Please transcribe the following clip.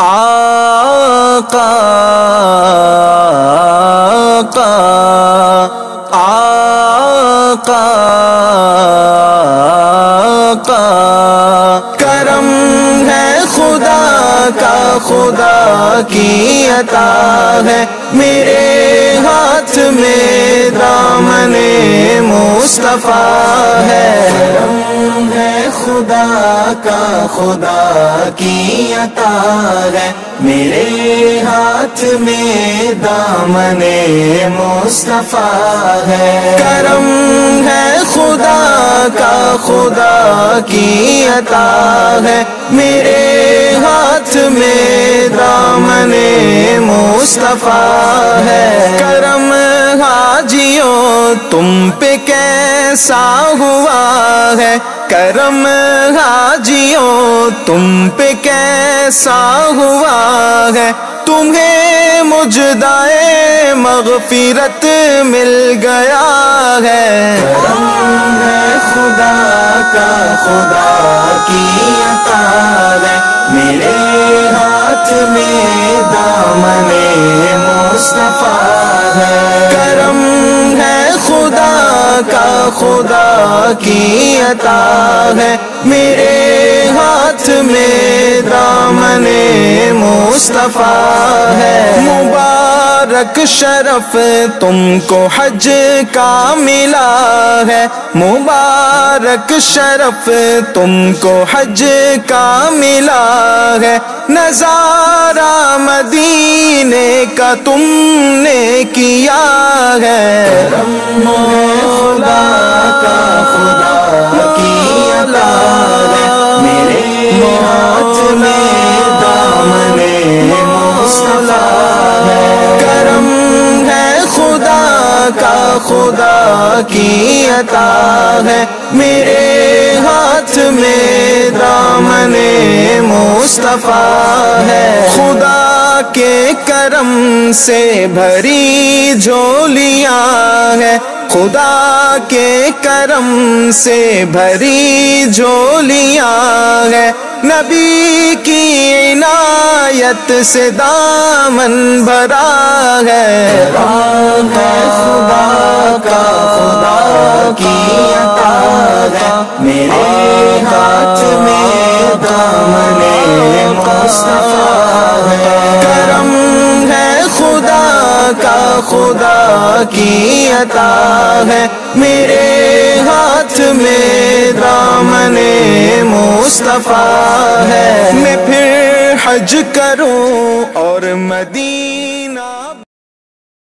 आका आका आका करम है खुदा का, खुदा की अता है। मेरे हाथ में दामने मुस्तफ़ा है। खुदा का खुदा की अता है। मेरे हाथ में दामने मुस्तफ़ा है। करम है खुदा का खुदा की अता है। मेरे हाथ में दामने मुस्तफ़ा है। तुम पे कैसा हुआ है करम हाजियों? तुम पे कैसा हुआ है? तुम्हें मुजदाए मगफिरत मिल गया है। खुदा का, खुदा की है। मेरे हाथ में दामने खुदा की अता है। मेरे हाथ में दामने मुस्तफ़ा है। मुबारक शरफ तुमको हज का मिला है। मुबारक शरफ तुमको हज का मिला है। नज़ारा मदीने का तुमने किया है। खुदा की अता है। मेरे हाथ में दामने मुस्तफ़ा है। खुदा के करम से भरी झोलियाँ है। खुदा के करम से भरी झोलियाँ है। नबी की इनायत से दामन भरा है, खुदा खुदा की अता मेरे हाथ में दामने मुस्तफ़ा करम है खुदा का, खुदा की अता है। मेरे हाथ में दामने मुस्तफ़ा है। मैं फिर हज करूँ और मदीना